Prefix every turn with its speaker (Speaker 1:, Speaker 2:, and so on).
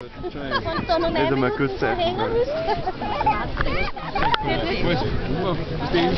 Speaker 1: Hätte man gewusst.
Speaker 2: Stehen